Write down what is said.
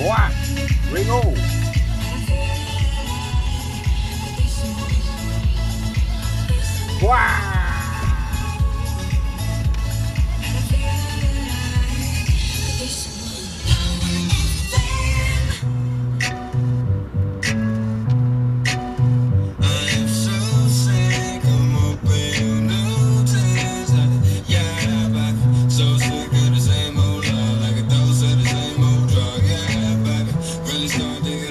Wow. Ringo. Wow. is.